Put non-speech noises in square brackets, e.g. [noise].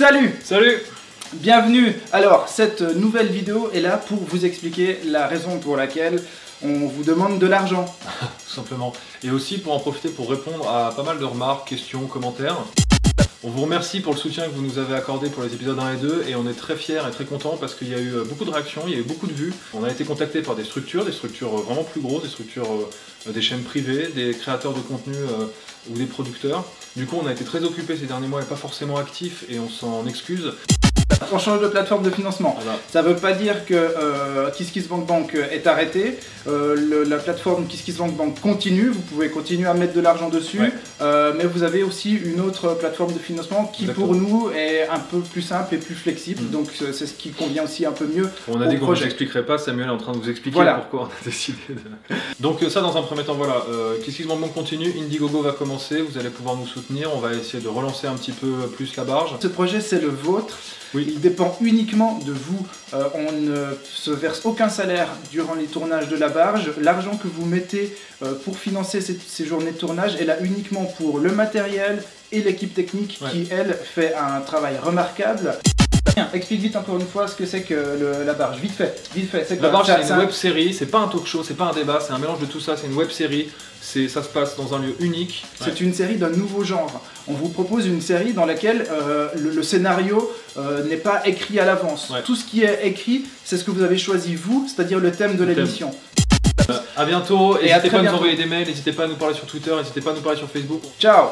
Salut Salut Bienvenue Alors, cette nouvelle vidéo est là pour vous expliquer la raison pour laquelle on vous demande de l'argent. [laughs] Tout simplement. Et aussi pour en profiter pour répondre à pas mal de remarques, questions, commentaires. On vous remercie pour le soutien que vous nous avez accordé pour les épisodes 1 et 2 et on est très fiers et très contents parce qu'il y a eu euh, beaucoup de réactions, il y a eu beaucoup de vues. On a été contacté par des structures, des structures euh, vraiment plus grosses, des structures, euh, des chaînes privées, des créateurs de contenu ou des producteurs. Du coup, on a été très occupés ces derniers mois et pas forcément actifs et on s'en excuse. On change de plateforme de financement. Ça ne veut pas dire que euh, KissKissBankBank est arrêté. Euh, la plateforme KissKissBankBank continue. Vous pouvez continuer à mettre de l'argent dessus. Euh, mais vous avez aussi une autre plateforme de financement qui pour nous est un peu plus simple et plus flexible. Mm. Donc c'est ce qui convient aussi un peu mieux. On a dit qu'on ne expliquerait pas. Samuel est en train de vous expliquer pourquoi on a [laughs] décidé de. Donc ça dans un premier temps, voilà. KissKissBankBank continue. Indiegogo va commencer. Vous allez pouvoir nous soutenir. On va essayer de relancer un petit peu plus la barge. Ce projet c'est le vôtre. Oui. Il dépend uniquement de vous. Euh, on ne se verse aucun salaire durant les tournages de la barge. L'argent que vous mettez euh, pour financer ces, journées de tournage est là uniquement pour le matériel et l'équipe technique qui, elle, fait un travail remarquable. Explique vite encore une fois ce que c'est que la barge. Vite fait, vite fait. La barge, c'est une web série, c'est pas un talk show, c'est pas un débat, c'est un mélange de tout ça, c'est une web série. Ça se passe dans un lieu unique. C'est une série d'un nouveau genre. On vous propose une série dans laquelle euh, le, scénario euh, n'est pas écrit à l'avance. Tout ce qui est écrit, c'est ce que vous avez choisi vous, c'est-à-dire le thème de l'émission. Euh, à bientôt, n'hésitez pas à nous envoyer des mails, n'hésitez pas à nous parler sur Twitter, n'hésitez pas à nous parler sur Facebook. Ciao